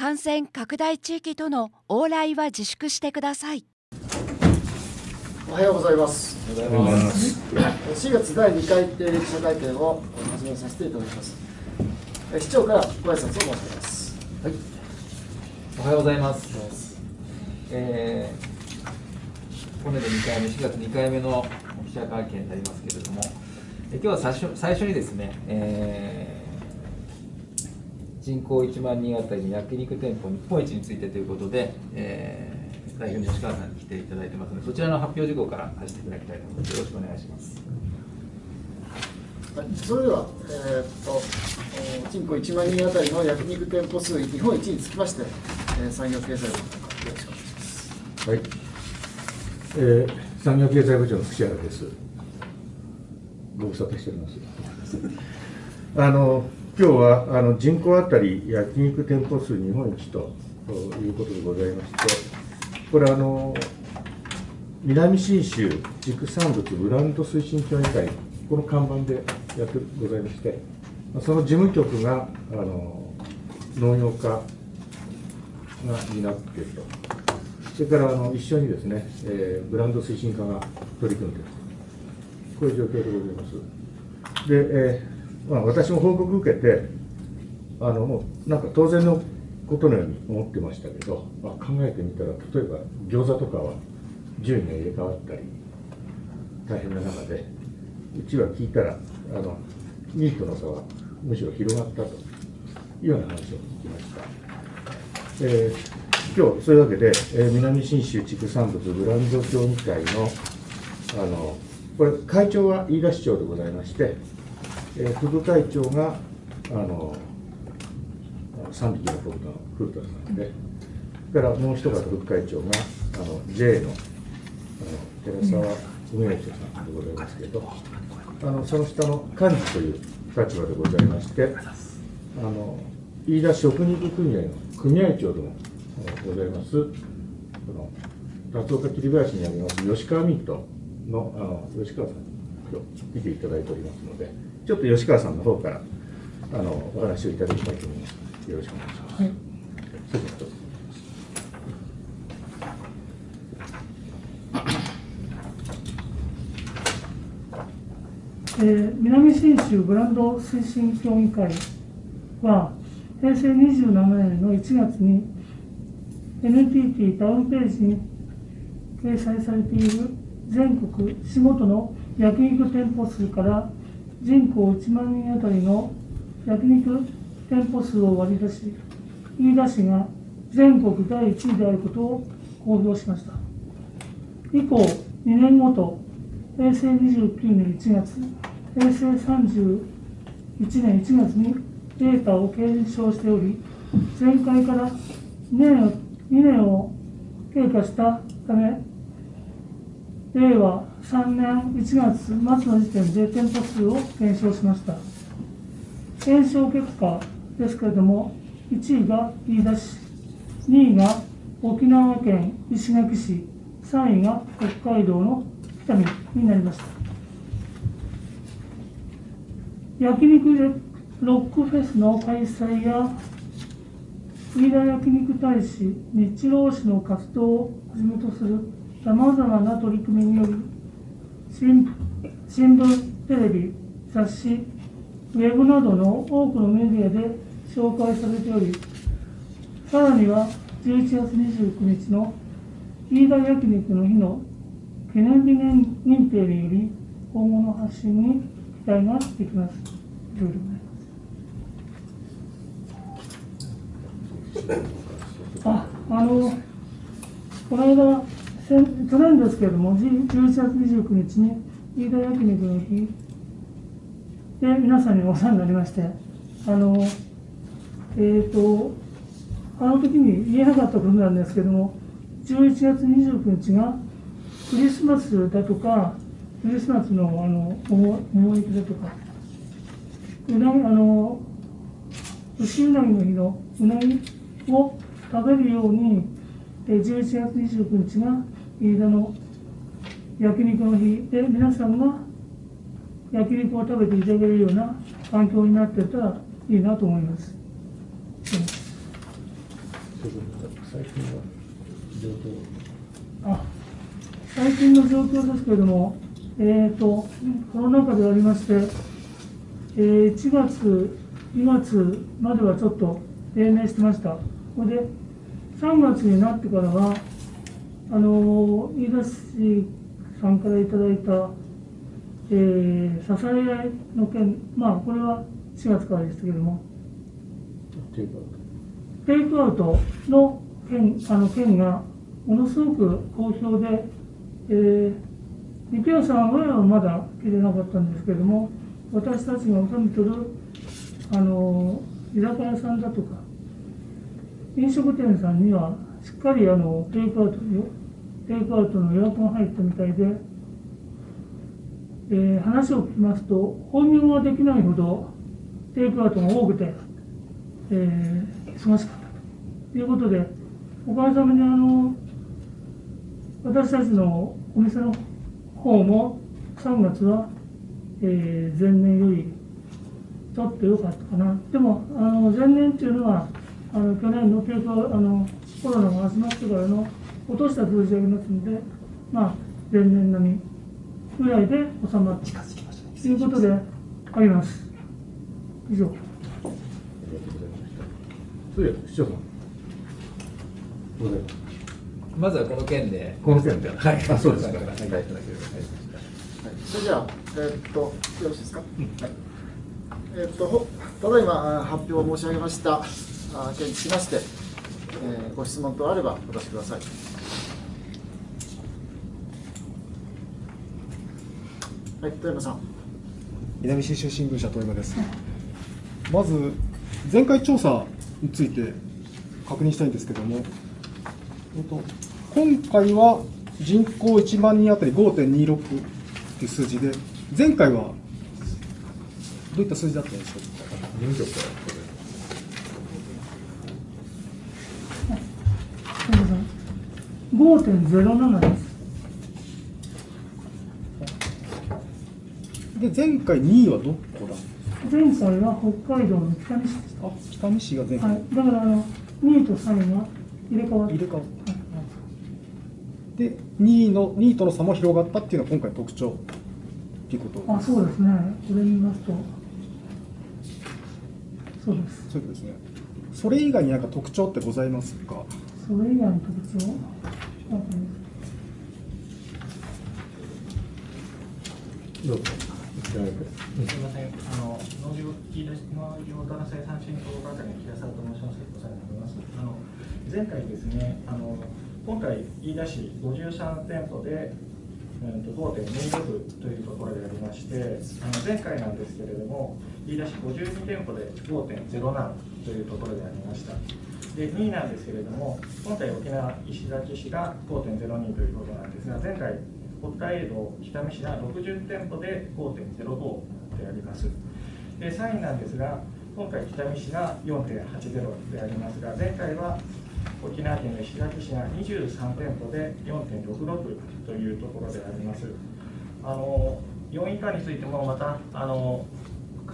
感染拡大地域との往来は自粛してください。おはようございます。おはようございます。4月第2回定例記者会見を始めさせていただきます。市長からご挨拶を申し上げます。はい。おはようございます。えー、本年度2回目4月2回目の記者会見になりますけれどもえ今日は最初最初にですね、えー人口1万人当たりの焼肉店舗日本一についてということで、えー、代表の吉川さんに来ていただいてますので、そちらの発表事項からさせていただきたいと思います。よろしくお願いします。はい、それでは、えー、っと人口1万人当たりの焼肉店舗数日本一につきまして、えー、産業経済部のよろしくお願いします。はい、えー、産業経済部長の串原です。ご無沙汰しております。あの今日はあの人口当たり焼肉店舗数日本一ということでございまして、これあの、南信州畜産物ブランド推進協議会、この看板でやってございまして、その事務局があの農業課が担っていると、それからあの一緒にですね、えー、ブランド推進課が取り組んでいると、こういう状況でございます。で、えーまあ、私も報告受けてあのもうなんか当然のことのように思ってましたけど、まあ、考えてみたら例えば餃子とかは順位が入れ替わったり大変な中でうちは聞いたらあのミートの差はむしろ広がったというような話を聞きました。えー今日そういうわけで、えー、南信州畜産物ブランド協議会のあのこれ会長は飯田市長でございましてえー、副会長があの3匹の古田古田さんで、それからもう一方副会長があの J のあの寺澤梅吉さんでございますけど、あのその下の幹事という立場でございまして、あの飯田食肉組合の組合長でもございます、この松岡桐林にあります吉川ミートのあの吉川さんに今日来ていただいておりますので。ちょっと吉川さんの方からあのお話をいただきたいと思います。よろしくお願いします。はい、えー、南信州ブランド推進協議会は平成27年の1月に NTT タウンページに掲載されている全国仕事の焼肉店舗数から人口1万人当たりの焼肉店舗数を割り出し、飯田市が全国第1位であることを公表しました。以降、2年ごと、平成29年1月、平成31年1月にデータを検証しており、前回から2年 ,2 年を経過したため、令和3年1月末の時点で店舗数を検証しました。検証結果ですけれども1位が飯田市2位が沖縄県石垣市3位が北海道の北見になりました。焼肉ロックフェスの開催や飯田焼肉大使日露市の活動をはじめとするさまざまな取り組みにより新聞、テレビ、雑誌、ウェブなどの多くのメディアで紹介されており、さらには11月29日の飯田焼肉の日の記念日認定により、今後の発信に期待ができます。以上です。あ、あの、この間、去年ですけれども、11月29日に飯田焼肉の日で皆さんにお世話になりまして、あの、えっ、ー、と、あの時に言えなかったことなんですけども、11月29日がクリスマスだとか、クリスマスのあの思い出だとか、うなぎ、あの、牛うなぎの日のうなぎを食べるように、11月29日が飯田の焼肉の日で皆さんが焼肉を食べていただけるような環境になってたらいいなと思います。あ最近の状況ですけれども、えー、とコロナ禍でありまして、えー1月、2月まではちょっと低迷してました、これで3月になってからは、あの飯田市さんからいただいた、えー支え合いの件、まあ、これは4月からでしたけれども、テイクアウト。の件あの件がものすごく好評で、えー、肉屋さんはまだ切れなかったんですけれども、私たちが納めてるあの居酒屋さんだとか、飲食店さんにはしっかりあのテイクアウトよテイクアウトの予約が入ったみたいで、えー話を聞きますと、本入はできないほどテイクアウトが多くて、えー忙しかった。ということで、おかげさまであの私たちのお店の方も3月は、えー前年よりちょっと良かったかな、でもあの前年っていうのは、あの去年の傾向あのコロナが始まってからの落とした数字でありますので、まあ、前年並みぐらいで収まってということであります。以上ありがとうございましたそれでは市長さんございますまずはこの件で、この件ではい、あそうですかお願いいただければはい、それじゃあ、えーっと、よろしいですか。はい。えーっと、ほただいまあ発表を申し上げましたあ件につきまして、えーご質問等あればお出しください。はい、富山さん。南信州新聞社遠山です。まず、前回調査について確認したいんですけども、えっと今回は人口1万人当たり5.26っていう数字で、前回はどういった数字だったんでしょうか。事務局からこれ5.07です。で、前回2位はどこだ前回は北海道の北見市でしあ、北見市が前た。回、はい、だからあの2位と3位が入れ替わって入れ替わった。で、2位の、2位との差も広がったっていうのが今回の特徴。っていうことあそうですね、これ見ますと、そうです、そうですね。それ以外に何か特徴ってございますか？それ以外の特徴、あとどうぞすみません、あの農業聞き出し農業型生産振興係の木田さんと申します。お世話になります。あの前回ですね、あの今回飯田市53店舗で。うんと5.26というところでありまして、あの前回なんですけれども、飯田市52店舗で5.07というところでありました。で2位なんですけれども、今回、沖縄石垣市が5.02ということなんですが、前回、北海道北見市が60店舗で5.05であります。で3位なんですが、今回、北見市が4.80でありますが、前回は沖縄県の石垣市が23店舗で4.66というところであります。あの4位以下についてもまたあの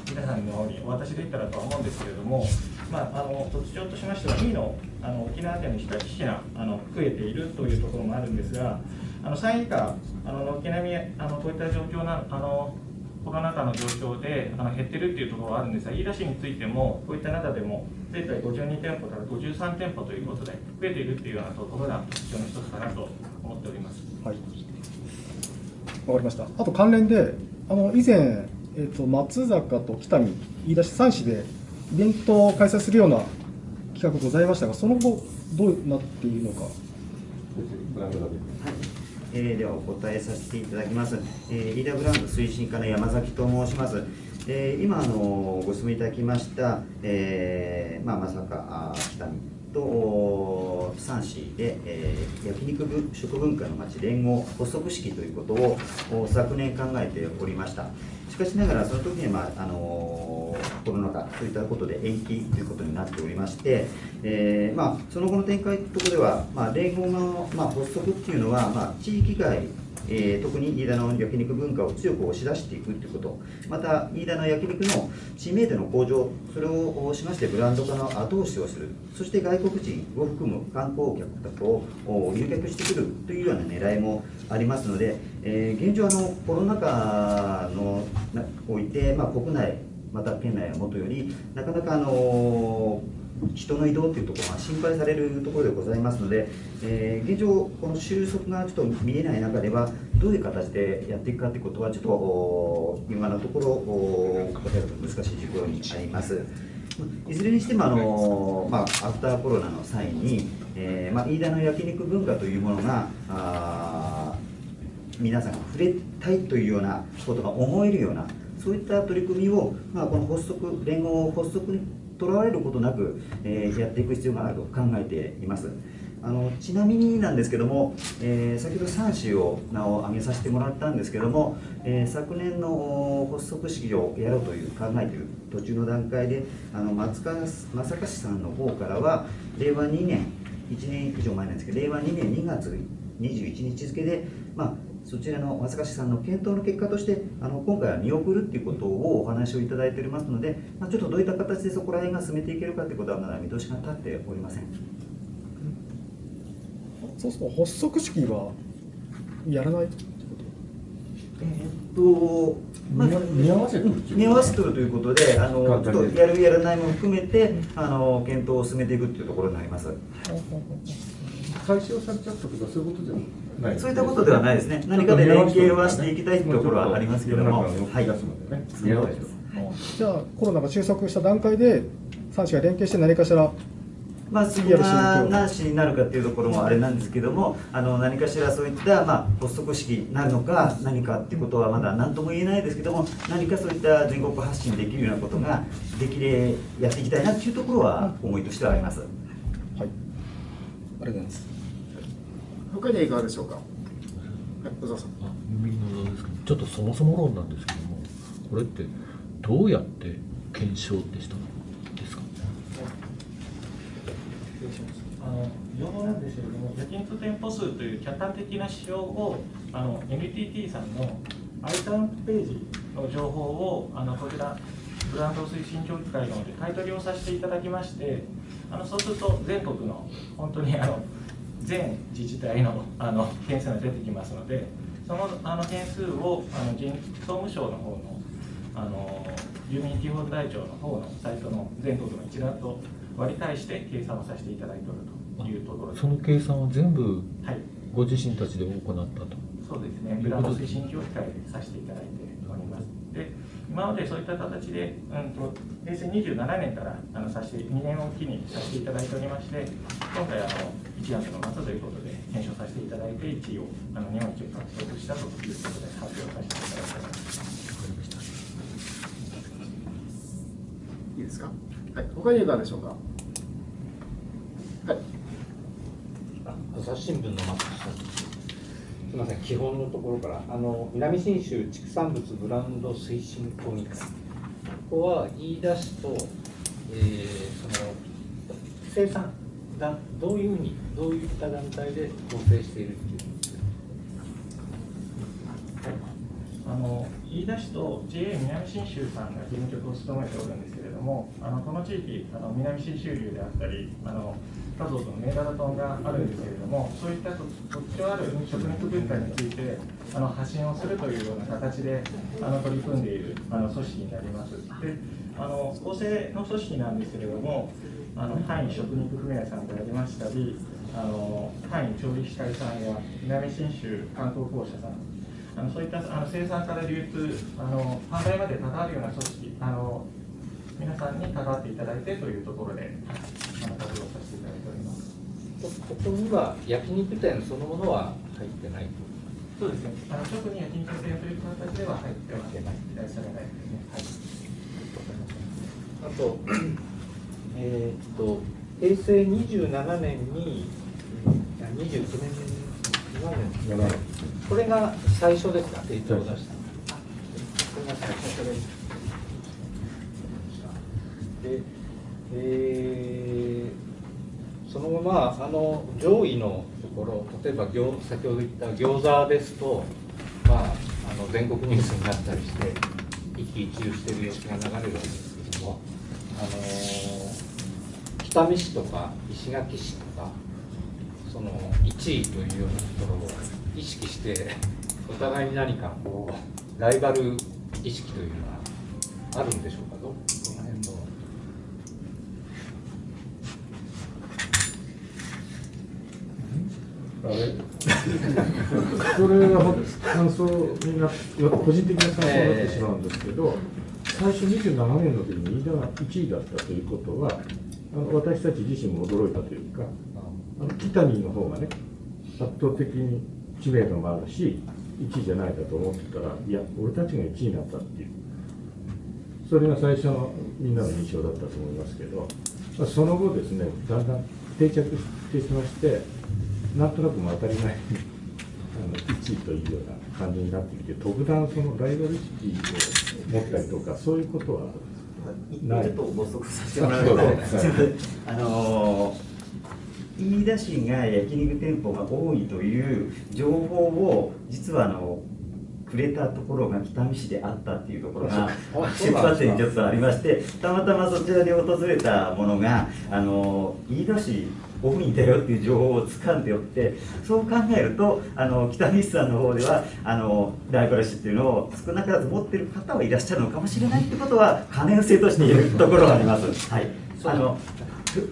皆さんの方にお渡しできたらとは思うんですけれども、まあ、あの特徴としましては2位のあの沖縄県の石垣市があの増えているというところもあるんですがあの3位以下あの軒並みあのこういった状況なあのコロナ禍の状況であの減ってるっていうところはあるんですが飯田市についてもこういった中でも前回52店舗から53店舗ということで増えているっていうようなところが特徴の一つかなと思っております。はい。わかりました。あと関連で、あの以前、えっ、と松坂と北見、飯田市3市でイベントを開催するような企画ございましたが、その後どうなっているのか。ブランドだけえーではお答えさせていただきます。えーリーダーブランド推進課の山崎と申します。えー今あのご質問いただきました、えーまあ、まさかあ北見とお三市で、えー焼肉部食文化の町連合発足式ということをお昨年考えておりました。しかしながらその時には、まああのコロナ禍といったことで延期ということになっておりまして、えーまあ、その後の展開というところでは、まあ、連合の、まあ、発足っていうのは、まあ、地域外えー特に飯田の焼肉文化を強く押し出していくということ。また飯田の焼肉の知名度の向上それをしましてブランド化の後押しをする。そして外国人を含む観光客とを誘客してくるというような狙いもありますので、えー現状あのコロナ禍のおいて、まあ、国内また県内はもとよりなかなかあの人の移動というところが心配されるところでございますので、えー現状、この収束がちょっと見えない中では、どういう形でやっていくかということは、ちょっとお今のところお答えると難しい事項にあります。いずれにしてもあの、まあ、アフターコロナの際に、えーまあ、飯田の焼肉文化というものが、あー皆さんが触れたいというようなことが思えるような、そういった取り組みを、まあ、この発足、連合発足にとらわれることなく、えーやっていく必要があると考えています。あのちなみになんですけども、えー先ほど3紙を名を挙げさせてもらったんですけども、えー昨年の発足式をやろうという考えている途中の段階で、あの松川正和さんの方からは、令和2年、1年以上前なんですけど、令和2年2月21日付で、まあ、そちらの正和さんの検討の結果として、あの今回は見送るっていうことをお話をいただいておりますので、まあ、ちょっとどういった形でそこら辺が進めていけるかということは、まだ見通しが立っておりません。そうすると発足式はやらないってこえーっと、まず見合わせてる見合わせてるということで、あのちょっとやるやらないも含めて、あの検討を進めていくというところになります。解消されちゃったとかそういうことじゃないそういったことではないですね。何かで連携はしていきたいというところはありますけれども、は、はい。じゃあコロナが収束した段階で3市が連携して何かしらまあ、そんななしになるかっていうところもあれなんですけども、あの何かしらそういった、まあ、発足式になるのか、何かっていうことはまだ何とも言えないですけども、何かそういった全国発信できるようなことができれやっていきたいなっていうところは、思いとしてはあります。はい。ありがとうございます他にいかがでしょうか？はい、小沢さん。あ右のですか？ちょっとそもそも論なんですけどもこれってどうやって検証ってしたんですか？あの要望なんですけれども、焼肉店舗数という客観的な指標をあの NTT さんの iTown ページの情報をあのこちらブランド推進協議会の方で買い取りをさせていただきまして、あのそうすると全国の本当にあの全自治体のあの件数が出てきますので、そのあの件数をあの人総務省の方のあの住民基本台帳の方のサイトの全国の一覧と割り返して計算をさせていただいておるというところ。その計算は全部はい、ご自身たちで行ったとそうですね、ブランド推進協議会でさせていただいております。で、今までそういった形で、うんと、平成27年からあのさせて、2年を機にさせていただいておりまして、今回あの、1月の末ということで、検証させていただいて、1位をあの日本一を獲得したということで発表させていただいております。いいですか？はい、他にいかがでしょうか？はい。朝日新聞の松木さんです。すみません、基本のところから、あの南信州畜産物ブランド推進協議会。ここは飯田市と、えーその生産団どういうふうにどういった団体で構成しているっていう。あの飯田市と JA 南信州さんが事務局を務めておるんですけども、あのこの地域、あの南信州流であったり、あの家族のメダラトンがあるんですけれども、そういった特徴ある食肉文化についてあの発信をするというような形であの取り組んでいるあの組織になります。であの構成の組織なんですけれども、あの範囲食肉組合さんでありましたり、あの範囲調理機械さんや南信州観光公社さん、あのそういったあの生産から流通、あの販売まで関わるような組織、あの皆さんに関わっていただいてというところで、あの活動させていただいております。ここには焼肉店そのものは入ってないそうですね、あの特に焼肉店という形では入ってはない、いらっしゃらないですね。はいあと、えーっと、平成27年に、うんあ29年、7年、これが最初ですか、提供を出したの。これが最初です。で、えーそのままあの上位のところ例えば餃先ほど言った餃子ですと、まあ、あの全国ニュースになったりして一喜一憂してる様子が流れるわけですけども、あの北見市とか石垣市とかその1位というようなところを意識してお互いに何かこうライバル意識というのはあるんでしょうかどその辺のあれ？それは感想にな個人的な感想になってしまうんですけど、最初27年の時に飯田が1位だったということは、あの私たち自身も驚いたというか、あの北谷の方がね、圧倒的に知名度もあるし、1位じゃないかと思ってたら、いや、俺たちが1位になったっていう、それが最初のみんなの印象だったと思いますけど、まあその後ですね、だんだん定着してきまして、なんとなくも当たり前。にあの1位というような感じになってきて、特段そのライバル意識を持ったりとか、そういうことはない。ちょっと補足させてもらうと、あのー、飯田市が焼肉店舗が多いという情報を実はあのくれたところが北見市であったっていうところが出発点にちょっとありましてたまたまそちらに訪れたものがあの飯田市多いんだよっていう情報を掴んでおってそう考えるとあの北見市さんの方ではあのライバル視っていうのを少なからず持ってる方はいらっしゃるのかもしれないってことは可能性として言えるところはあります。はい、あの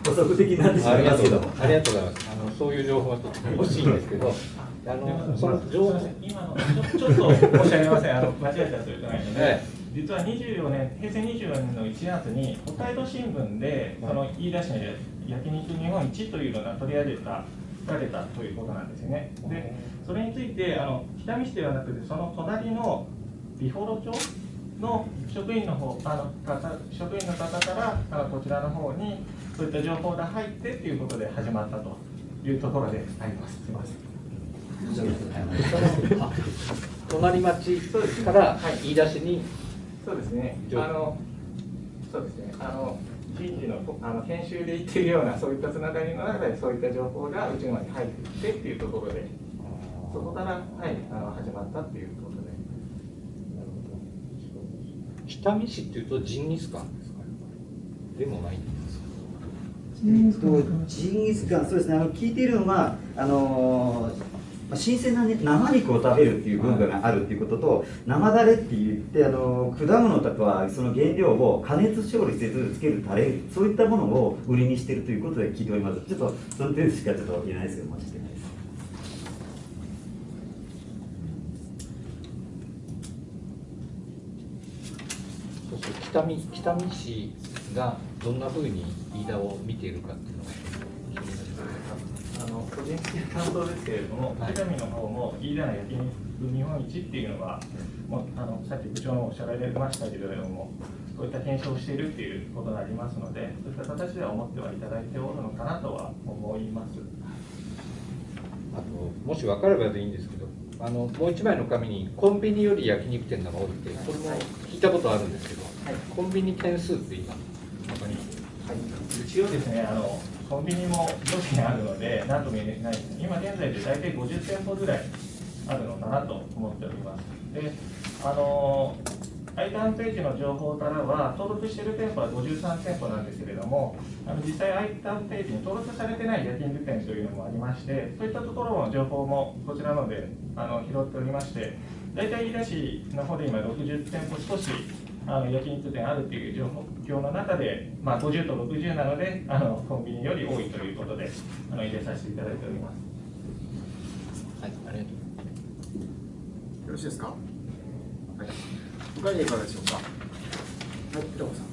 補足的になってしまありがいますけどとうござい。ます。ありがとうございます。あのそういう情報がとっても欲しいんですけど、あのその情報。今のちょちょっと申し上げません、あの間違えたということないので、え実は24年、平成24年の1月に、北海道新聞で、その飯田市の焼肉日本一というのが取り上げた、られたということなんですよね。で、それについて、あの北見市ではなくて、その隣の美幌町の職員の方あの方職員の方からあのこちらの方にそういった情報が入ってっていうことで始まったというところであります。すみません。あ 隣町から飯田市にそうですね。あのそうですね。あの人事のあの研修で言っているようなそういったつながりの中でそういった情報がうちの方に入ってきてっていうところで、そこからはいあの始まったっていうことで。北見市っていうとジンギスカンですかね。でもないんですか。ジンギスカンえっとジンギスカン、そうですね、あの聞いているのは、あのーまあ新鮮な、ね、生肉を食べるっていう文化があるっていうことと、生だれって言って、あの果物とかその原料を加熱調理せずつけるタレ、そういったものを売りにしているということで聞いております。ちょっとその点しかちょっと言えないですけど、お待ちしてないです。そうそう北見北見市がどんな風に飯田を見ているかっていうのが。の個人的な感想ですけれども、はい北見の方も飯田の焼肉日本一っていうのは、もうあのさっき部長もおっしゃられましたけれども、そういった検証をしているっていうことがありますので、そういった形では思ってはいただいておるのかなとは思います。あともし分かればでいいんですけど、あのもう一枚の紙にコンビニより焼肉店の方が多い。って、これも聞いたことあるんですけど、コンビニ店数って今、ここに、一応ですね、あのコンビニも上記にあるので、なんとも言えないです今現在で大体50店舗ぐらいあるのかなと思っております。で、あのアイターンページの情報からは、登録している店舗は53店舗なんですけれども、あの実際、アイターンページに登録されてない焼肉店というのもありまして、そういったところの情報もこちらのであの拾っておりまして、大体飯田市の方で今、60店舗少しあの焼肉店あるっていう状況の中で、まあ、50と60なのであの、コンビニより多いということで、あの入れさせていただいております。はい、ありがとう。よろしいですか？はい。他にいかがでしょうか？はい、平子さん。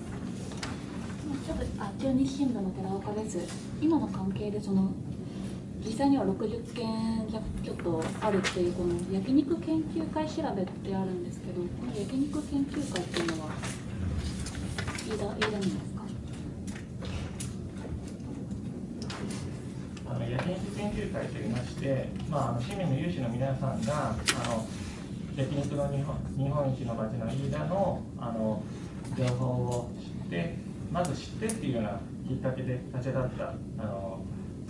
ちょっとあ中日新聞の寺岡です。今の関係でその実際には60件弱ちょっとあるっていうこの焼肉研究会調べってあるんですけど、この焼肉研究会っていうのは飯田飯田なんですか？あの焼肉研究会といいまして、まあ、あの市民の有志の皆さんがあの焼肉の日本日本一の街の飯田のあの情報を知ってまず知ってっていうようなきっかけで立ち上がったあの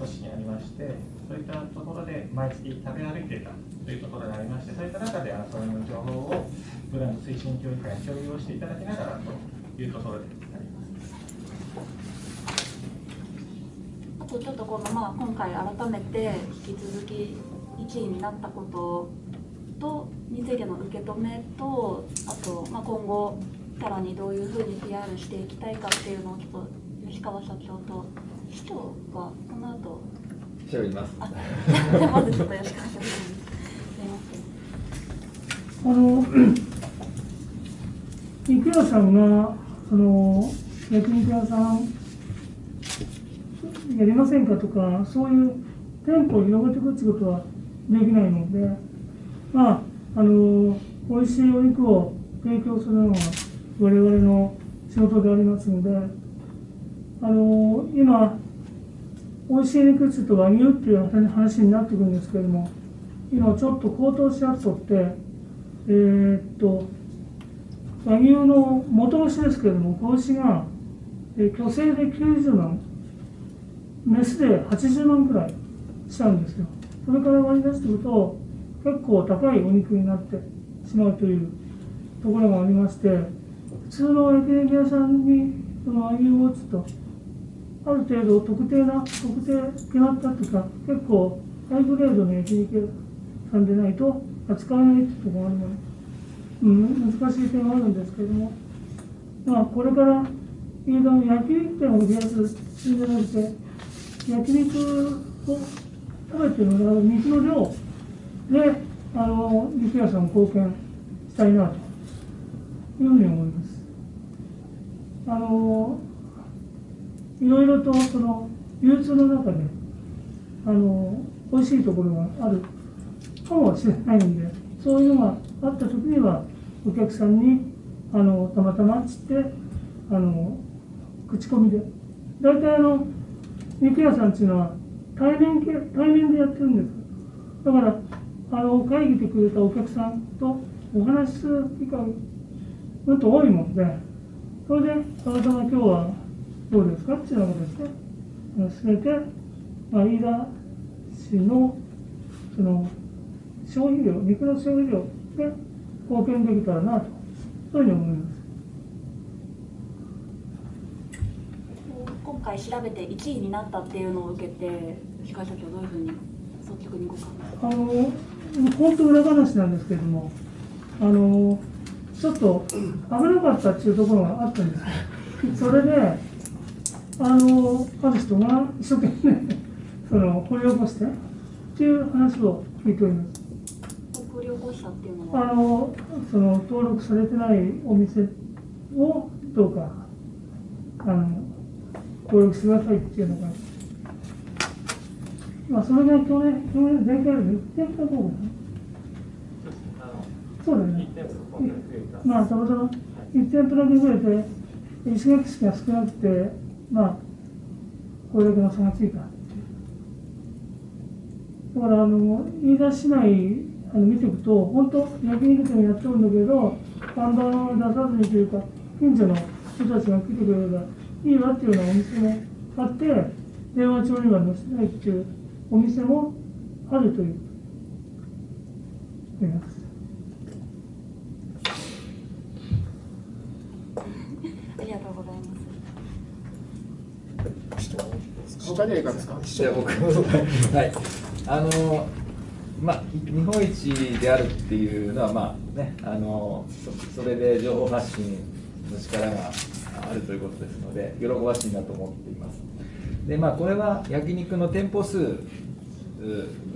都市にありましてそういったところで毎月食べ歩いていたというところがありましてそういった中でその情報をブランド推進協議会に共有をしていただきながらというところであります。あとちょっとこの、まあ、今回改めて引き続き1位になったこととについての受け止めとあと、まあ、今後さらにどういうふうに PR していきたいかっていうのをちょっと吉川社長と市長がの後喋ります。まずちょっと吉川社長にすいませんあの、肉屋さんが、その、焼肉屋さん、やりませんかとか、そういう店舗を広げていくってことはできないので、まあ、あの、美味しいお肉を提供するのが我々の仕事でありますので、あの、今、美味しい肉っと和牛っていう話になってくるんですけれども、今ちょっと高騰しやすくて、えーっと、和牛の元牛ですけれども、子牛が、えー、虚勢で90万、メスで80万くらいしちゃうんですよ。それから割り出していくと、結構高いお肉になってしまうというところがありまして、普通の焼肉屋さんにその和牛を打つと、ある程度特定な、特定決まったというか、結構ハイグレードの焼肉屋さんでないと扱えないっていうところがあるので、うん、難しい点はあるんですけれども、まあ、これから飯田の焼肉店を増やすんじゃなくて、焼肉を食べてもらう肉の量で、あの肉屋さんを貢献したいなというふうに思います。あのいろいろとその流通の中であの美味しいところがあるかもしれないんで、そういうのがあった時には、お客さんにあのたまたまっつってあの口コミで、大体あの肉屋さんっていうのは対面系対面でやってるんです。だからあの会議でくれたお客さんとお話しする機会もっと多いもんで、それでたまたま今日はどうですか？っていうようなことですね、あの進めて、まあ、飯田市のその消費量、肉の消費量で貢献できたらなと、そういうふうに思います。今回調べて1位になったっていうのを受けて吉川社長どういうふうに率直にご感あの本当裏話なんですけれども、あのちょっと危なかったっていうところがあったんです。それで、あのある人が一生懸命その掘り起こしてっていう話を聞いております。掘り起こしたっていうのはあのその登録されてないお店をどうかあの登録してくださいっていうのが、まあ、それが去年、去年前回より1店舗増かな。そうだよね。まあ、たまたま1店舗だけ増えて、石垣市が少なくて、まあ、これだけの差がついた。だから、あの、飯田市内、あの見ていくと、本当、焼肉店やってるんだけど、看板を出さずにというか、近所の人たちが来てくれればいいわっていうようなお店もあって、電話帳には載せないっていうお店もあるという、思います。ありがとうございます他にはいかがですかじゃあ僕はいあのまあ日本一であるっていうのはまあねあのそれで情報発信の力があるということですので喜ばしいなと思っていますでまあこれは焼肉の店舗数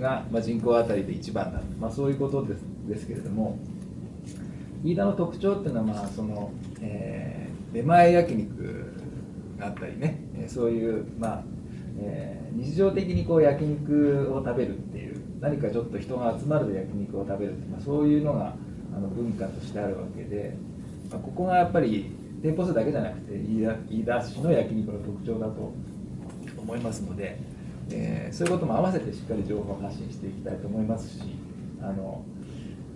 が、まあ、人口あたりで一番だ、まあ、そういうことです。ですけれども飯田の特徴っていうのはまあその、えー出前焼肉があったりねそういうまあえー日常的にこう焼肉を食べるっていう何かちょっと人が集まる焼肉を食べるっていう、まあ、そういうのがあの文化としてあるわけで、まあ、ここがやっぱり店舗数だけじゃなくて飯田市の焼肉の特徴だと思いますので、えーそういうことも合わせてしっかり情報を発信していきたいと思いますしあの、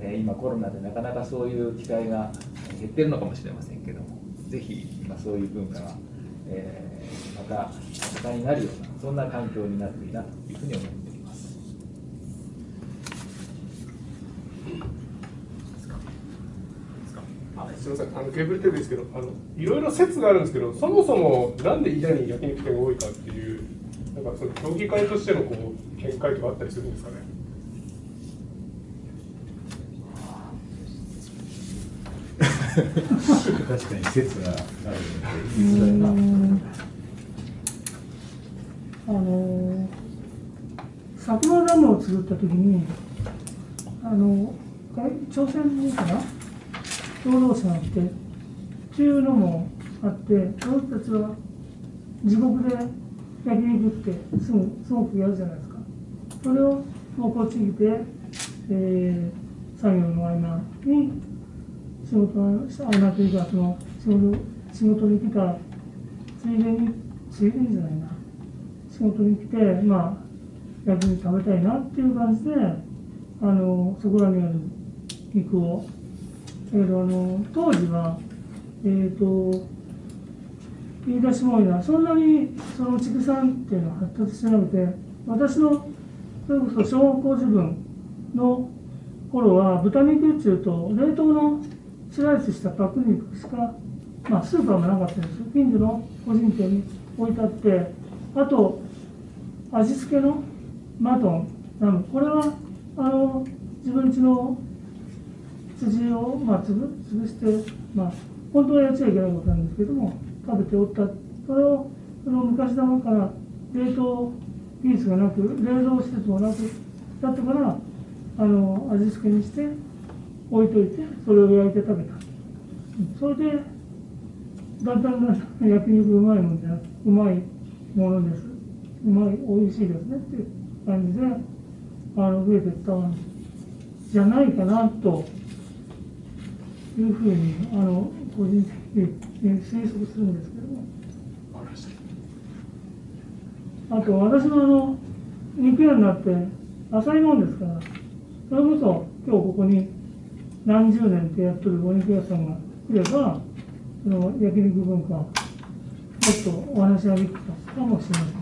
えー今コロナでなかなかそういう機会が減ってるのかもしれませんけどもぜひ、まあ、そういう文化が、えーまた盛んになるようなそんな環境になるといいなというふうに思っています。すみません、あのケーブルテレビですけど、あのいろいろ説があるんですけど、そもそもなんで飯田に焼肉店が多いかっていう、なんかその協議会としてのこう見解とかあったりするんですかね？確かに説があるので言い。あの桜ダムを作った時にあの外朝鮮人かな労働者が来てっていうのもあってその人たちは地獄で焼肉ってすぐすごくやるじゃないですかそれをもうこっち来て、えー作業の合間に仕事の合間というかその仕事仕事に来たついでについでにじゃないな仕事に来て、まあ、焼肉食べたいなっていう感じで、あのそこらにある肉を、だけどあの当時は、えっ、と、言い出しもいな、そんなにその畜産っていうのは発達してなくて、私のそれこそ小学校自分の頃は、豚肉っていうと、冷凍のスライスしたパック肉しか、まあ、スーパーもなかったんですよ。近所の個人店に置いてあって、あと、味付けのマトンこれはあの自分家の筋を、まあ、つぶ潰して、まあ、本当はやっちゃいけないことなんですけども食べておったそれをその昔ながらから冷凍技術がなく冷蔵施設もなくだったからあの味付けにして置いといてそれを焼いて食べたそれでだんだんだんだん焼肉うまいもんじゃうまいものですうまい、美味しいですねっていう感じで、あの増えていったんじゃないかなというふうに、あの個人的に推測するんですけども。あと、私もあの肉屋になって浅いもんですから、それこそ今日ここに何十年ってやってるお肉屋さんが来れば、その焼肉文化、もっとお話ができたかもしれません。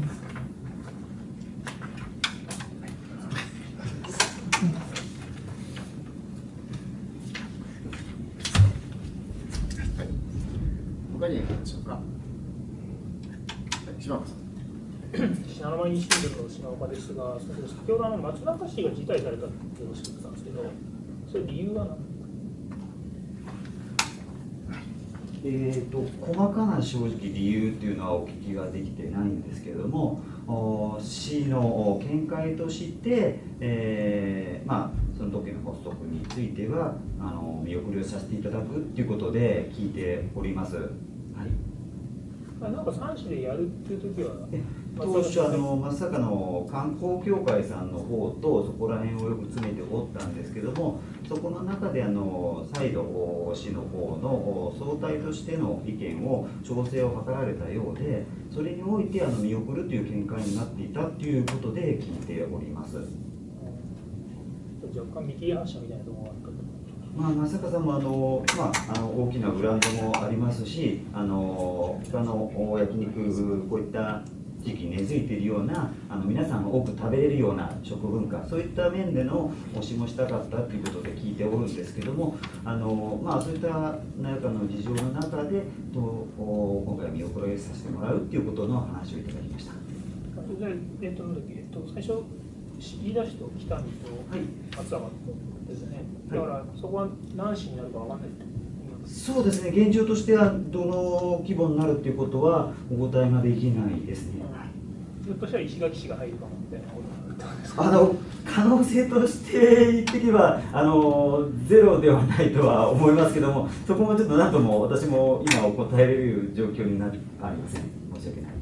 他にいかがでしょうか。はい、島岡さん。信濃毎日新聞の島岡ですが、先ほどあの松中市が辞退されたっておっしゃってたんですけど、それ理由は何？えー、と細かな正直理由っていうのはお聞きができてないんですけれどもお市の見解として、えーまあ、その時の発足についてはあの見送りをさせていただくっていうことで聞いております。はいあなんか産地でやるっていう時は、当初あのまさかの観光協会さんの方とそこら辺をよく詰めておったんですけどもそこの中であの再度お市の方のお総体としての意見を調整を図られたようでそれにおいてあの見送るという見解になっていたということで聞いております。若干見切り発車みたいなところがあったと。まあ、正さんもあの、まあ、あの大きなブランドもありますしあの他のお焼肉こういった地域に根付いているようなあの皆さんが多く食べれるような食文化そういった面での推しもしたかったということで聞いておるんですけどもあの、まあ、そういった何かの事情の中でとお今回見送られさせてもらうということの話をいただきました。でえっと、えっと、最初、飯田市と北見と松山ですね、だからそこは何市になるかわかんないそうですね。現状としてはどの規模になるということはお答えができないですね。ひょっとしたら石垣市が入るかもみたいなことあの可能性として言っていけばあのゼロではないとは思いますけどもそこもちょっと何とも私も今お答えれる状況になりありません。申し訳ない。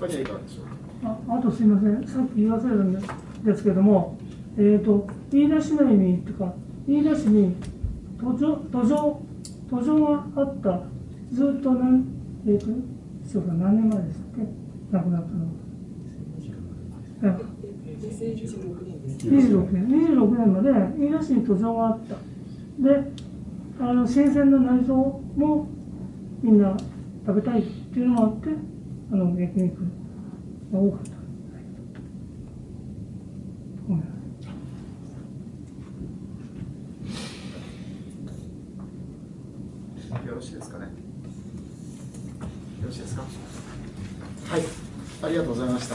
他にはい。かがでしょうか。ああとすみません、さっき言い。忘れたんですけども、えー、と飯田市内にとか、飯田市に土壌土壌土壌があった、ずっと何、えー、とそうか何年前でしたっけ、亡くなったのは。26年、26年まで飯田市に土壌があった。で、あの新鮮な内臓もみんな食べたいっていうのもあってあの焼肉が多かった。思いますよろしいですかね。よろしいですか？はい、ありがとうございました。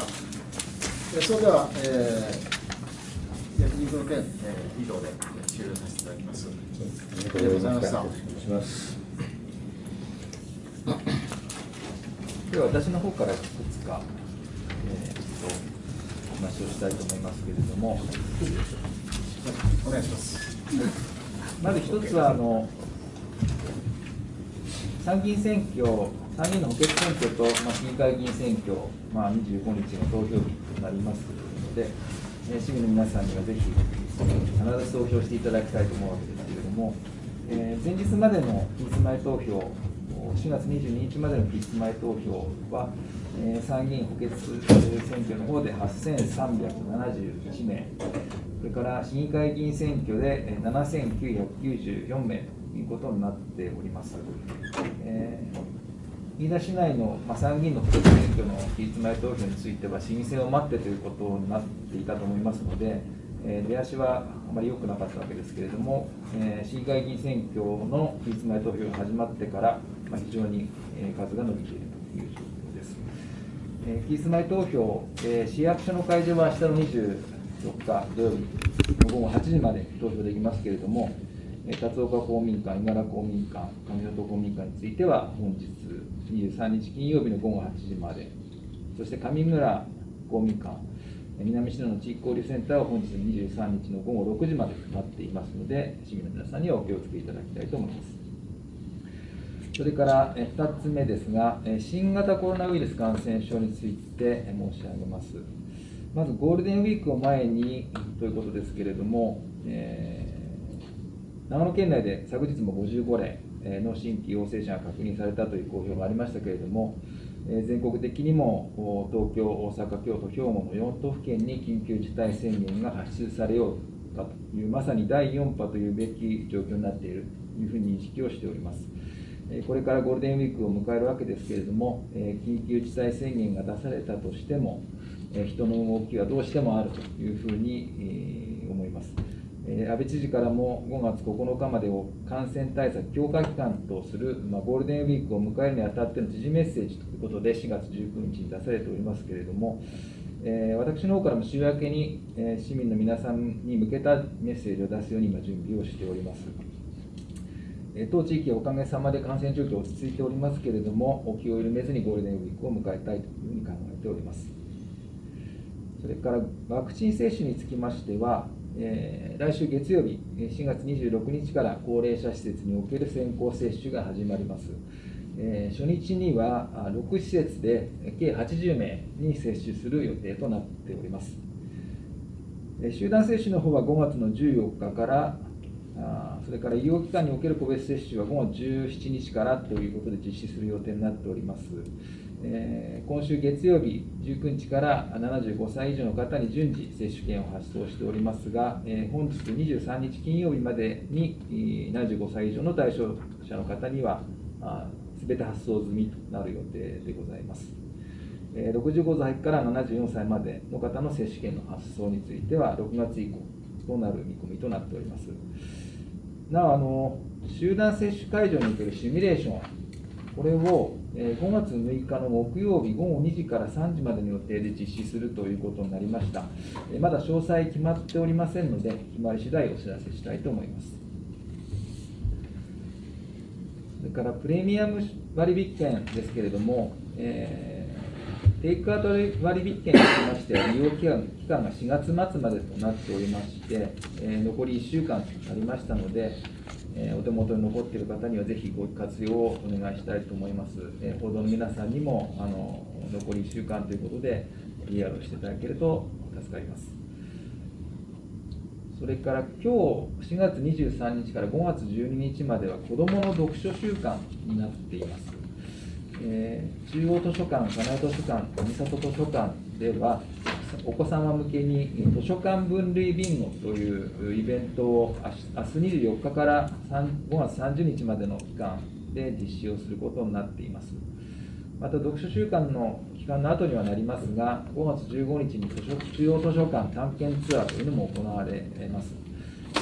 えそれでは、えー、焼肉の件、えー、以上で終了させていただきます。ありがとうございました。お願いします。では私の方からいくつか、えー、とお話をしたいと思いますけれども、お願いします。まず一つはあの参議院選挙、参議院の補欠選挙と、まあ、市議会議員選挙、まあ、25日の投票日となりますので、えー市民の皆さんにはぜひ必ず投票していただきたいと思うわけですけれども、えー前日までの期日前投票、4月22日までの期日前投票は、えー参議院補欠選挙の方で8371名、それから市議会議員選挙で7994名ということになっております。え飯田市内の、ま、参議院の補欠選挙の期日前投票については、市議選を待ってということになっていたと思いますので、え出足はあまり良くなかったわけですけれども、え市議会議員選挙の期日前投票が始まってから、ま、非常に、え数が伸びているという状況です。え期日前投票、え市役所の会場は明日の24日土曜日の午後8時まで投票できますけれども、えー辰岡公民館、井原公民館、上本公民館については本日23日金曜日の午後8時まで、そして上村公民館、え南信濃の地域交流センターは本日23日の午後6時までとなっていますので、市民の皆さんにはお気をつけいただきたいと思います。それからえ2つ目ですが、え新型コロナウイルス感染症についてえ申し上げます。まずゴールデンウィークを前にということですけれども、えー長野県内で昨日も55例の新規陽性者が確認されたという公表がありましたけれども、え全国的にも東京、大阪、京都、兵庫の4都府県に緊急事態宣言が発出されようかという、まさに第4波というべき状況になっているというふうに認識をしております。えこれからゴールデンウィークを迎えるわけですけれども、え緊急事態宣言が出されたとしても、え人の動きはどうしてもあるというふうに、安倍知事からも5月9日までを感染対策強化期間とする、まあ、ゴールデンウィークを迎えるにあたっての時事メッセージということで4月19日に出されておりますけれども、えー私の方からも週明けに、えー市民の皆さんに向けたメッセージを出すように今準備をしております。えー当地域はおかげさまで感染状況落ち着いておりますけれども、お気を緩めずにゴールデンウィークを迎えたいというふうに考えております。それからワクチン接種につきましては、えー来週月曜日、4月26日から高齢者施設における先行接種が始まります。えー初日には6施設で計80名に接種する予定となっております。え集団接種の方は5月の14日から、あそれから医療機関における個別接種は5月17日からということで実施する予定になっております。えー今週月曜日19日から75歳以上の方に順次接種券を発送しておりますが、えー本日23日金曜日までに75歳以上の対象者の方にはすべて発送済みとなる予定でございます。えー65歳から74歳までの方の接種券の発送については6月以降となる見込みとなっております。なおあの、集団接種会場におけるシミュレーション、これを5月6日の木曜日午後2時から3時までの予定で実施するということになりました。まだ詳細決まっておりませんので、決まり次第お知らせしたいと思います。それからプレミアム割引券ですけれども、えーテイクアウト割引券につきましては、利用期間期間が4月末までとなっておりまして、えー残り1週間となりましたので、えお手元に残っている方にはぜひご活用をお願いしたいと思います。え報道の皆さんにもあの残り1週間ということで、PR をしていただけると助かります。それから今日4月23日から5月12日までは子どもの読書週間になっています。えー中央図書館、金井図書館、三里図書館ではお子様向けに図書館分類ビンゴというイベントを明日24日から5月30日までの期間で実施をすることになっています。また読書週間の期間の後にはなりますが、5月15日に図書中央図書館探検ツアーというのも行われます。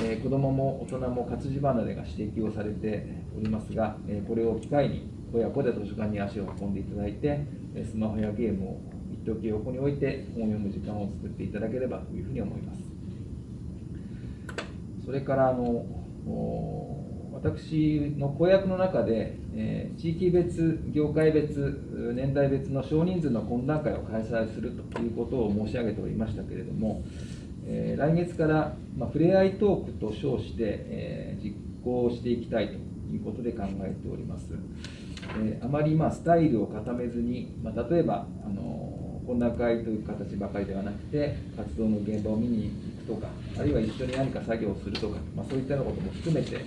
えー、子どもも大人も活字離れが指摘をされておりますが、え、これを機会に親子で図書館に足を運んでいただいて、スマホやゲームを一時横に置いて本を読む時間を作っていただければというふうに思います。それからあの私の公約の中で、えー、地域別、業界別、年代別の少人数の懇談会を開催するということを申し上げておりましたけれども、えー、来月から、まあ、ふれあいトークと称して、えー、実行していきたいということで考えております。えー、あまりまあスタイルを固めずに、まあ、例えば、あの懇談会という形ばかりではなくて、活動の現場を見に行くとか、あるいは一緒に何か作業をするとか、まあ、そういったようなことも含めて、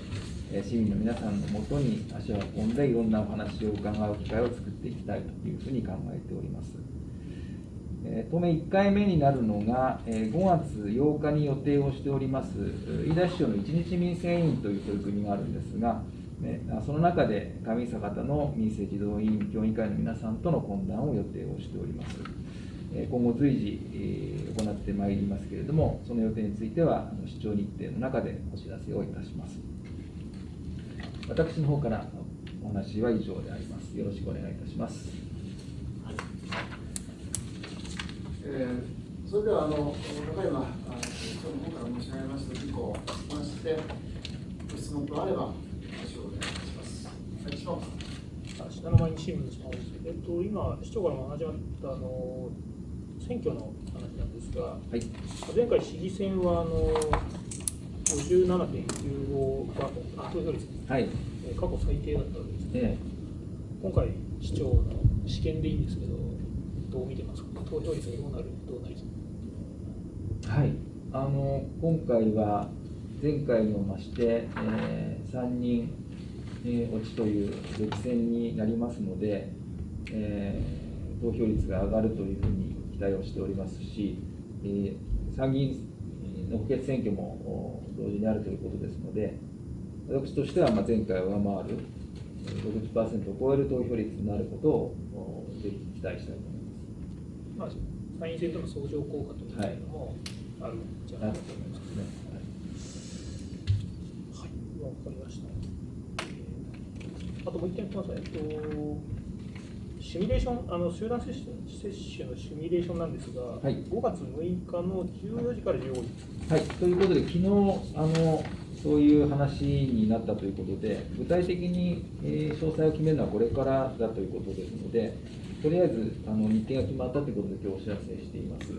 え市民の皆さんのもとに足を運んで、いろんなお話を伺う機会を作っていきたいというふうに考えております。当面1回目になるのが、5月8日に予定をしております、飯田市長の一日民生委員という取り組みがあるんですが、その中で上坂田の民生児童委員協議会の皆さんとの懇談を予定をしております。今後随時行ってまいりますけれども、その予定については市長日程の中でお知らせをいたします。私の方からお話は以上であります。よろしくお願いいたします。えー、それではあのただいま市長の方から申し上げました事項をましてご質問とあれば話をお願いいたします。はい、市長品の前に新聞ですえっと、今、市長からも始まったあの選挙の話なんですが、はい、前回、市議選はあの57.95が投票率、はい、過去最低だったわけですね、ええ、今回、市長の試験でいいんですけど、どう見てますか、投票率がどうなる、どうなりそう？はい、あの今回は前回に増して、えー、3人、えー、落ちという激戦になりますので、えー、投票率が上がるというふうに期待をしておりますし、えー、参議院の補欠選挙も同時にあるということですので、私としてはま前回を上回る60%を超える投票率になることをぜひ期待したいと思います。まあ、参院選との相乗効果というのもあるんじゃないかと思いますね。はい、わ、はい、かりました。あともう一点、えっと、シミュレーション、あの集団接種接種のシミュレーションなんですが、はい、5月6日の14時から15時。はい、ということで、昨日あのそういう話になったということで、具体的に、えー、詳細を決めるのはこれからだということですので、とりあえずあの日程が決まったということで、今日お知らせしています。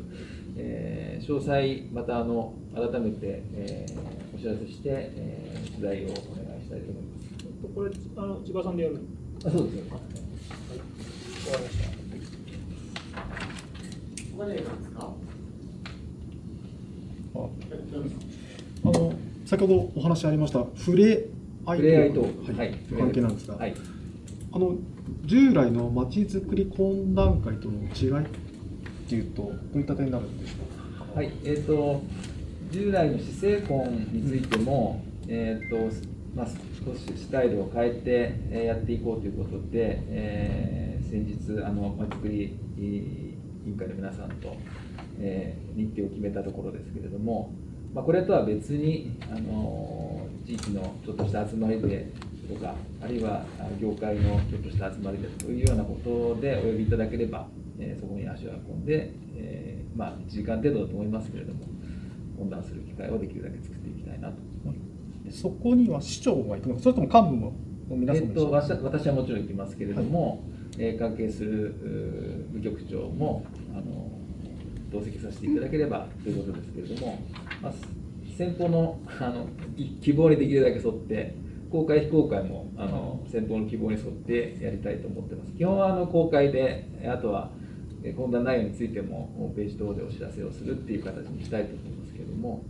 えー、詳細、またあの改めて、えー、お知らせして、えー、取材をお願いしたいと思います。これ、あの千葉さんでやるあそうですよ、はいわかりました。他にですか？あの先ほどお話ありました触れ合いと、はい、関係なんですが、はい、あの従来のまちづくり懇談会との違いっていうとどういった点になるんですか？はい、えっ、ー、と従来の市政婚についても、えっ、ー、とまあ少しスタイルを変えてやっていこうということで、えー先日あのまちづくり委員会の皆さんと、えー、日程を決めたところですけれども、まあ、これとは別にあの地域のちょっとした集まりでとかあるいは業界のちょっとした集まりでというようなことでお呼びいただければ、えー、そこに足を運んで、えー、まあ、1時間程度だと思いますけれども懇談する機会をできるだけ作っていきたいなと思います。そこには市長が行くのか、それとも幹部も皆さんえっと、私はもちろん行きますけれども、はいえ関係する部局長もあの同席させていただければということですけれども、まあ、先方のあの希望にできるだけ沿って公開非公開もあの先方の希望に沿ってやりたいと思ってます基本はあの公開であとは懇談内容についてもホームページ等でお知らせをするっていう形にしたいと思いますけれども、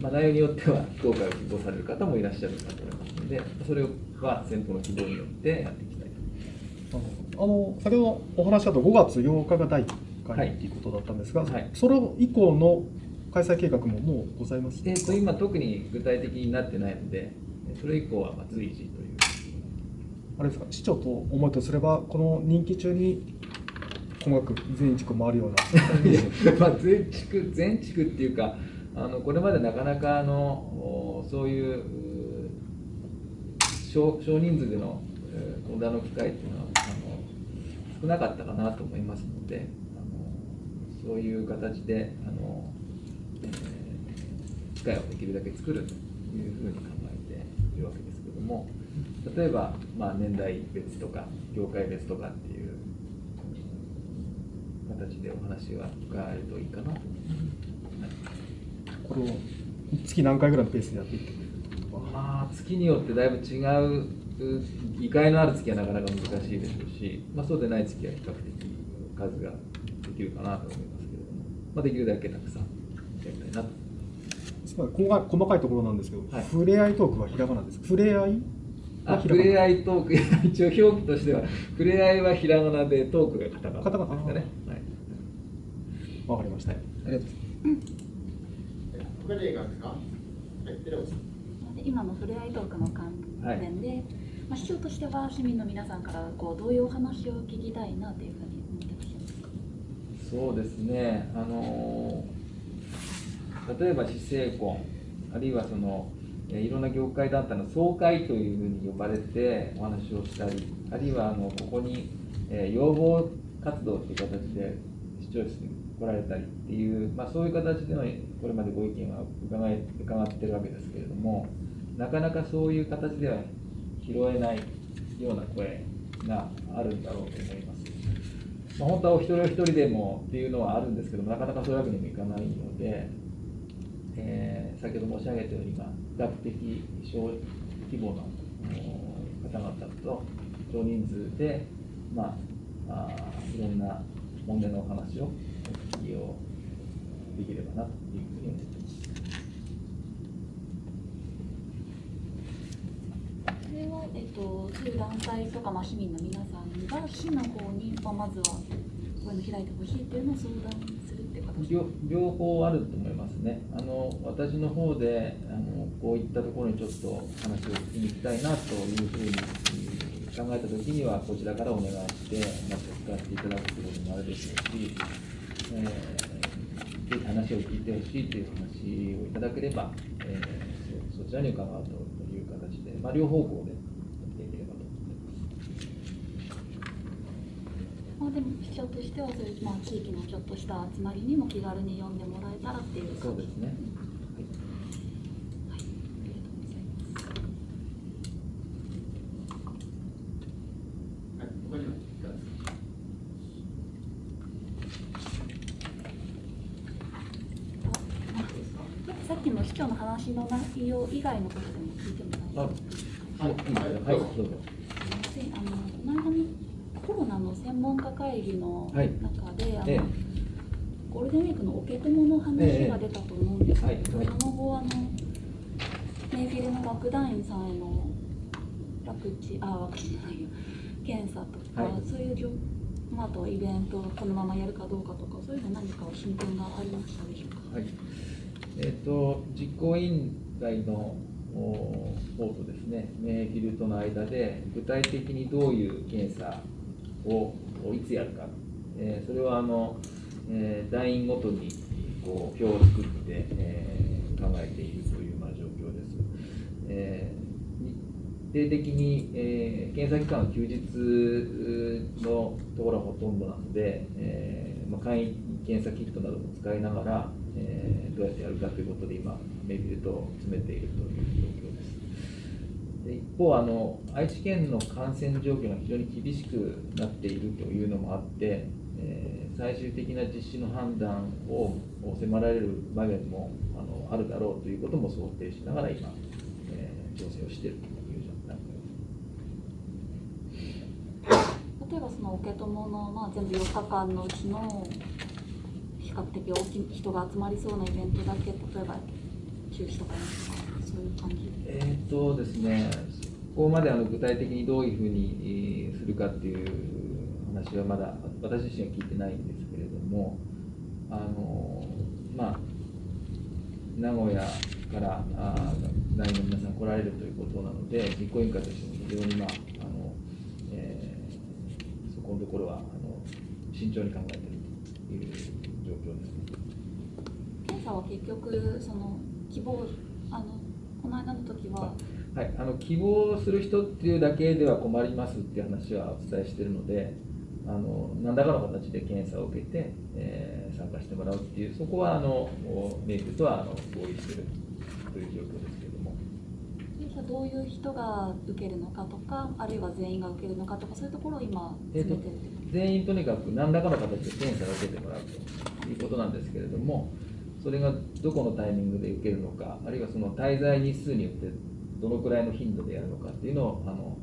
まあ、内容によっては非公開を希望される方もいらっしゃるかと思いますのでそれは先方の希望によってやっていきたい。あの先ほどお話しあった5月8日が第1回とい。うことだったんですが、それ以降の開催計画ももうございます？えー、と今、特に具体的になってないので、それ以降はまあ随時という。あれですか？市長と思いとすれば、この任期中に細かく全地区回るような。まあ全地区全地区っていうかあのこれまでなかなかあのそういう少少人数での講談の機会っていうのは少なかったかなと思いますのであのそういう形であの、えー、機会をできるだけ作るというふうに考えているわけですけども例えば、まあ、年代別とか業界別とかっていう形でお話が伺えるといいかなと思います。これを月何回ぐらいのペースでやっていってまあ、月によってだいぶ違う、議会のある月はなかなか難しいでしょうし、まあ、そうでない月は比較的数ができるかなと思いますけれども、まあ、できるだけたくさんやりたいなと。つまり細かいところなんですけど、はい、触れ合いトークはひらがなです。触れ合いあ触れ合いトーク、一応表記としては、触れ合いはひらがなで、トークがカタカナですかね。はいわかりました。ありがとうございます。他にがですか？はい、寺尾さん。今のふれあいトークの関連で、はい、まあ市長としては市民の皆さんからこうどういうお話を聞きたいなというふうに思っています。そうですね。あの例えば市政婚あるいはそのいろんな業界団体の総会というふうに呼ばれてお話をしたり、あるいはあのここに、えー、要望活動という形で市長室に来られたりっていう、まあ、そういう形でのこれまでご意見は伺い伺ってるわけですけれどもなかなかそういう形では拾えないような声があるんだろうと思います。まあ、本当はお一人お一人でもっていうのはあるんですけどなかなかそういうわけにもいかないので、えー、先ほど申し上げたように、まあ、比較的小規模の方々と少人数で、まあ、あいろんな本音のお話を利用できればなというふうに思います。えっと、そういう団体とか、まあ、市民の皆さんが市の方に、まあ、まずはこういうの開いてほしいっていうのを相談するっていう形両両方あると思いますね。あの私の方であのこういったところにちょっと話を聞きに行きたいなというふうに考えたときにはこちらからお願いして話を聞かせていただくということもあるでしょうしえー、話を聞いてほしいという話をいただければ、えー、そちらに伺うという形で、まあ、両方向でやっていければと思っています。まあ、でも市長としてはそういう、まあ、地域のちょっとした集まりにも気軽に呼んでもらえたらっていう。そうですね。話の内容以外のことでも聞いても大丈夫ですか。はい、はい、どうぞ。すみません、あのこの間にコロナの専門家会議の中で、はい、あの、ゴールデンウィークのおけともの話が出たと思うんですけど、はい、その後あのメイフィルの楽団員さんへのワクチンあワクチンないよ。検査とか、はい、そういう状まあ、あとイベントこのままやるかどうかとかそういうの何か進展がありましたでしょうか？はい。えーと、実行委員会の方とですね、免疫ルとの間で、具体的にどういう検査をいつやるか、えー、それはあの、えー、団員ごとにこう表を作って、えー、考えているという、まあ、状況です。えー、定的に、えー、検査期間は休日のところはほとんどなので、えーまあ、簡易検査キットなども使いながら、えー、どうやってやるかということで今メビルと詰めているという状況ですで一方あの愛知県の感染状況が非常に厳しくなっているというのもあって、えー、最終的な実施の判断を迫られる場面もあのあるだろうということも想定しながら今、えー、調整をしているという段階です。例えばその受け止の、まあ、全部4日間のうちの比較的大きい人が集まりそうなイベントだけ例えば中止とか？ういう感じえ、っとですねここまであの具体的にどういうふうにするかっていう話はまだ私自身は聞いてないんですけれどもあのまあ名古屋からあ団員の皆さん来られるということなので実行委員会としても非常にまああの、えー、そこのところはあの慎重に考えているという状況です。検査は結局その希望の間の時ははい、あの希望する人っていうだけでは困りますっていう話はお伝えしているので、あの何らかの形で検査を受けて、えー、参加してもらうっていう、そこはあのメイクとはあの合意しているという状況ですけれども。どういう人が受けるのかとか、あるいは全員が受けるのかとか、そういうところを今、詰めてる、えー、全員とにかく何らかの形で検査を受けてもらうということなんですけれども、それがどこのタイミングで受けるのか、あるいはその滞在日数によってどのくらいの頻度でやるのかっていうのをあの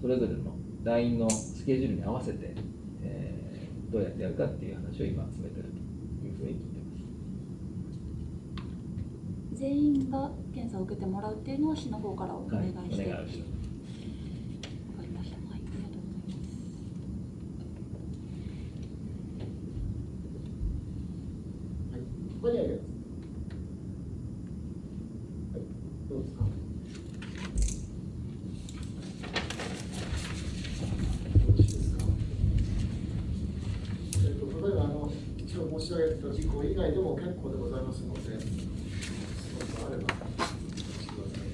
それぞれの団員のスケジュールに合わせて、えー、どうやってやるかっていう話を今進めてるというふうに聞いてます。全員が検査を受けてもらうっていうのは市の方からお願いして、はい、お願いしますわかりました。はい、ありがとうございます。はい、ここにあります。はい、どうですか。申し上げた事項以外でも結構でございますので、質問があれば、してください。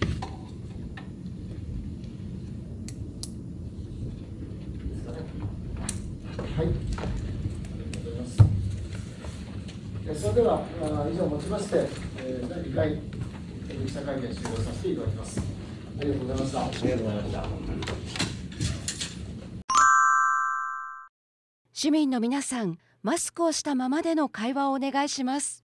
いいですかね。はい。ありがとうございます。えそれでは、以上をもちまして、えー、第2回記者会見終了させていただきます。ありがとうございました。ありがとうございました。市民の皆さんマスクをしたままでの会話をお願いします